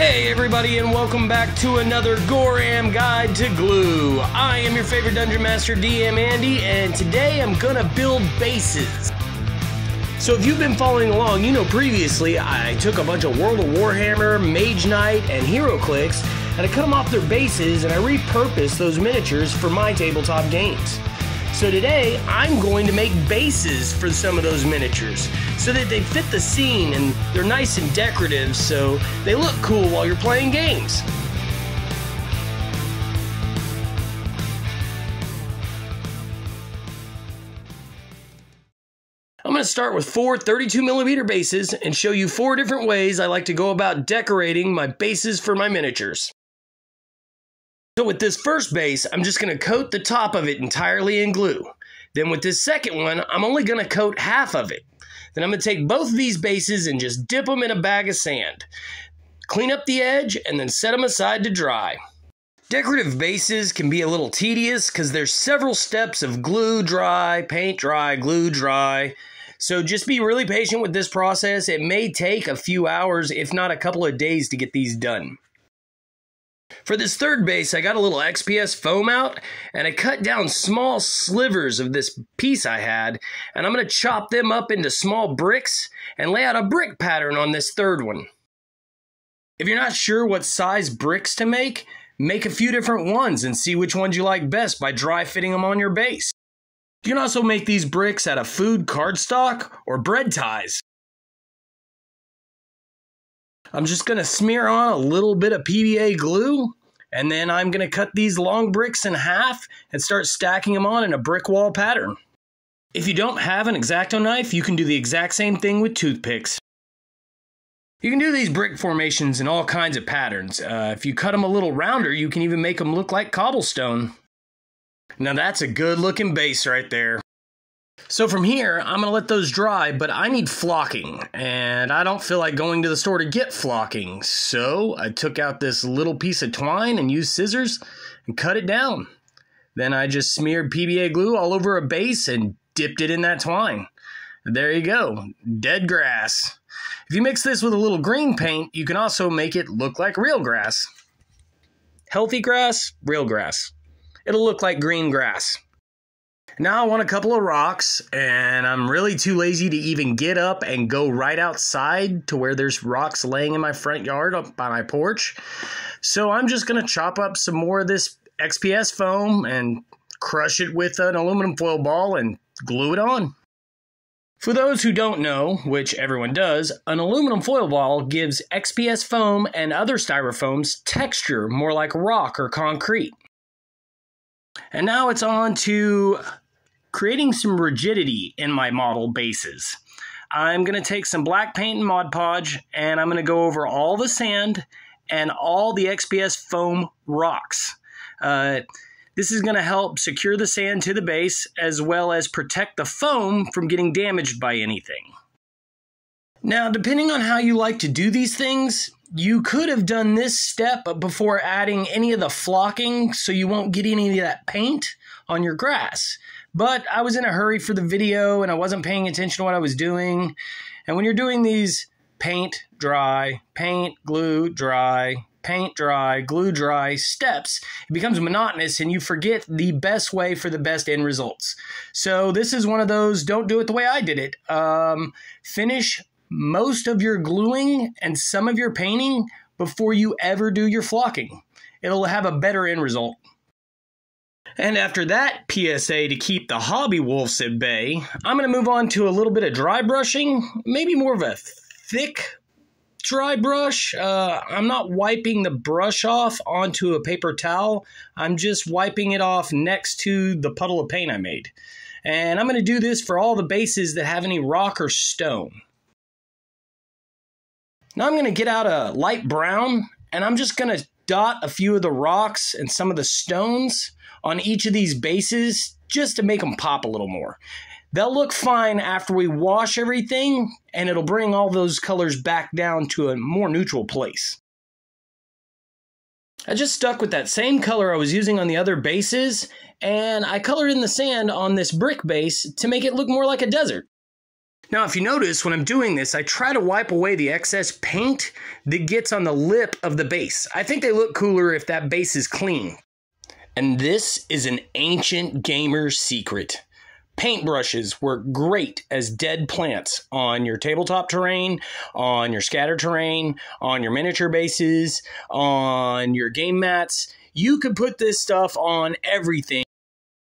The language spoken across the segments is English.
Hey everybody and welcome back to another Goram Guide to Glue. I am your favorite Dungeon Master DM Andy and today I'm gonna build bases. So if you've been following along, you know previously I took a bunch of World of Warhammer, Mage Knight, and HeroClix and I cut them off their bases and I repurposed those miniatures for my tabletop games. So today I'm going to make bases for some of those miniatures so that they fit the scene and they're nice and decorative so they look cool while you're playing games. I'm going to start with four 32 millimeter bases and show you four different ways I like to go about decorating my bases for my miniatures. So with this first base, I'm just going to coat the top of it entirely in glue. Then with this second one, I'm only going to coat half of it. Then I'm going to take both of these bases and just dip them in a bag of sand. Clean up the edge and then set them aside to dry. Decorative bases can be a little tedious because there's several steps of glue dry, paint dry, glue dry. So just be really patient with this process. It may take a few hours, if not a couple of days, to get these done. For this third base, I got a little XPS foam out and I cut down small slivers of this piece I had and I'm going to chop them up into small bricks and lay out a brick pattern on this third one. If you're not sure what size bricks to make, make a few different ones and see which ones you like best by dry fitting them on your base. You can also make these bricks out of food cardstock or bread ties. I'm just going to smear on a little bit of PVA glue and then I'm going to cut these long bricks in half and start stacking them on in a brick wall pattern. If you don't have an X-Acto knife, you can do the exact same thing with toothpicks. You can do these brick formations in all kinds of patterns. Uh, if you cut them a little rounder, you can even make them look like cobblestone. Now that's a good looking base right there. So from here, I'm going to let those dry, but I need flocking, and I don't feel like going to the store to get flocking. So I took out this little piece of twine and used scissors and cut it down. Then I just smeared PVA glue all over a base and dipped it in that twine. There you go, dead grass. If you mix this with a little green paint, you can also make it look like real grass. Healthy grass, real grass. It'll look like green grass. Now I want a couple of rocks, and I'm really too lazy to even get up and go right outside to where there's rocks laying in my front yard up by my porch. So I'm just going to chop up some more of this XPS foam and crush it with an aluminum foil ball and glue it on. For those who don't know, which everyone does, an aluminum foil ball gives XPS foam and other styrofoams texture more like rock or concrete. And now it's on to creating some rigidity in my model bases. I'm going to take some black paint and Mod Podge and I'm going to go over all the sand and all the XPS foam rocks. Uh, this is going to help secure the sand to the base as well as protect the foam from getting damaged by anything. Now, depending on how you like to do these things, you could have done this step before adding any of the flocking so you won't get any of that paint on your grass. But I was in a hurry for the video and I wasn't paying attention to what I was doing. And when you're doing these paint, dry, paint, glue, dry, paint dry, glue dry steps, it becomes monotonous and you forget the best way for the best end results. So this is one of those, don't do it the way I did it. Um, finish most of your gluing and some of your painting before you ever do your flocking. It'll have a better end result. And after that PSA to keep the hobby wolves at bay, I'm going to move on to a little bit of dry brushing, maybe more of a thick dry brush. Uh, I'm not wiping the brush off onto a paper towel. I'm just wiping it off next to the puddle of paint I made. And I'm going to do this for all the bases that have any rock or stone. Now I'm going to get out a light brown and I'm just going to dot a few of the rocks and some of the stones on each of these bases just to make them pop a little more. They'll look fine after we wash everything, and it'll bring all those colors back down to a more neutral place. I just stuck with that same color I was using on the other bases, and I colored in the sand on this brick base to make it look more like a desert. Now, if you notice, when I'm doing this, I try to wipe away the excess paint that gets on the lip of the base. I think they look cooler if that base is clean. And this is an ancient gamer secret. Paintbrushes work great as dead plants on your tabletop terrain, on your scatter terrain, on your miniature bases, on your game mats. You could put this stuff on everything.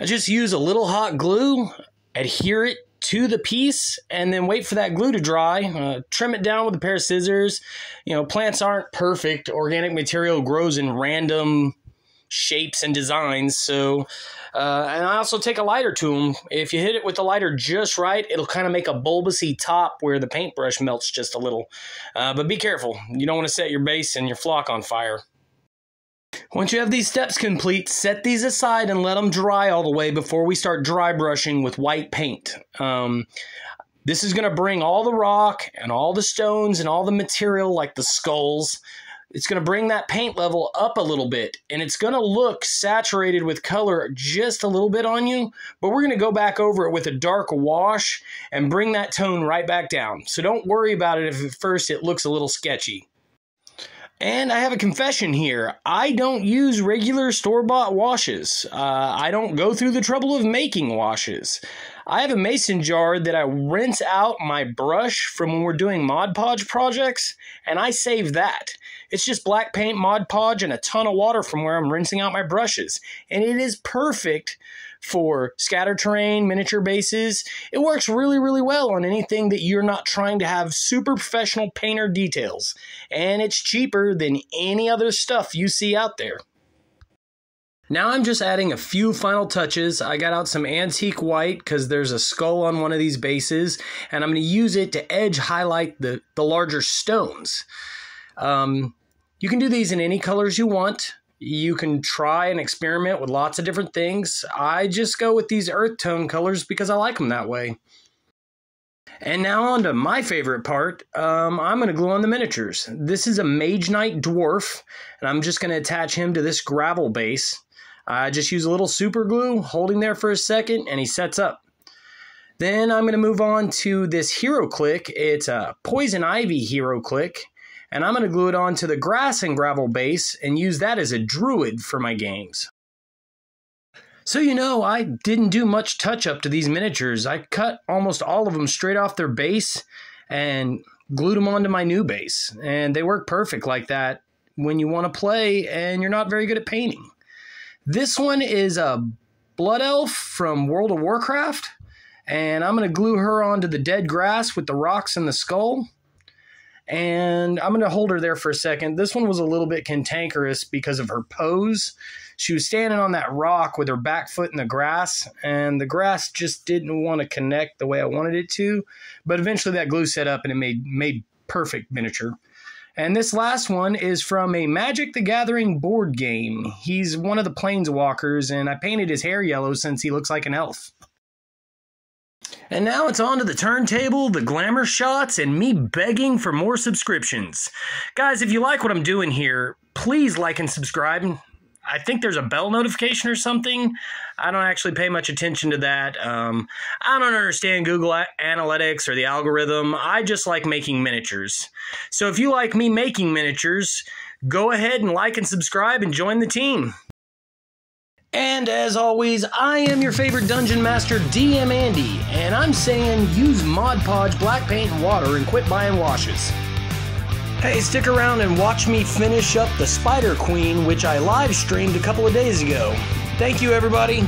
I just use a little hot glue, adhere it to the piece and then wait for that glue to dry. Uh, trim it down with a pair of scissors. You know, plants aren't perfect. Organic material grows in random shapes and designs. So, uh, and I also take a lighter to them. If you hit it with the lighter just right, it'll kind of make a bulbousy top where the paintbrush melts just a little. Uh, but be careful. You don't want to set your base and your flock on fire. Once you have these steps complete, set these aside and let them dry all the way before we start dry brushing with white paint. Um, this is going to bring all the rock and all the stones and all the material, like the skulls, it's going to bring that paint level up a little bit and it's going to look saturated with color just a little bit on you, but we're going to go back over it with a dark wash and bring that tone right back down. So don't worry about it if at first it looks a little sketchy. And I have a confession here. I don't use regular store bought washes. Uh, I don't go through the trouble of making washes. I have a mason jar that I rinse out my brush from when we're doing Mod Podge projects, and I save that. It's just black paint, Mod Podge, and a ton of water from where I'm rinsing out my brushes. And it is perfect for scatter terrain, miniature bases. It works really, really well on anything that you're not trying to have super professional painter details. And it's cheaper than any other stuff you see out there. Now I'm just adding a few final touches. I got out some antique white because there's a skull on one of these bases, and I'm going to use it to edge highlight the, the larger stones. Um, you can do these in any colors you want. You can try and experiment with lots of different things. I just go with these earth tone colors because I like them that way. And now on to my favorite part. Um, I'm going to glue on the miniatures. This is a Mage Knight Dwarf, and I'm just going to attach him to this gravel base. I just use a little super glue, holding there for a second, and he sets up. Then I'm going to move on to this hero click. It's a Poison Ivy hero click, and I'm going to glue it onto the grass and gravel base and use that as a druid for my games. So, you know, I didn't do much touch up to these miniatures. I cut almost all of them straight off their base and glued them onto my new base. And they work perfect like that when you want to play and you're not very good at painting. This one is a blood elf from World of Warcraft, and I'm going to glue her onto the dead grass with the rocks and the skull. And I'm going to hold her there for a second. This one was a little bit cantankerous because of her pose. She was standing on that rock with her back foot in the grass, and the grass just didn't want to connect the way I wanted it to. But eventually that glue set up and it made made perfect miniature. And this last one is from a Magic the Gathering board game. He's one of the planeswalkers, and I painted his hair yellow since he looks like an elf. And now it's on to the turntable, the glamour shots, and me begging for more subscriptions. Guys, if you like what I'm doing here, please like and subscribe. I think there's a bell notification or something. I don't actually pay much attention to that. Um, I don't understand Google Analytics or the algorithm. I just like making miniatures. So if you like me making miniatures, go ahead and like and subscribe and join the team. And as always, I am your favorite dungeon master, DM Andy, and I'm saying use Mod Podge, black paint, and water, and quit buying washes. Hey, stick around and watch me finish up the Spider Queen, which I live streamed a couple of days ago. Thank you, everybody.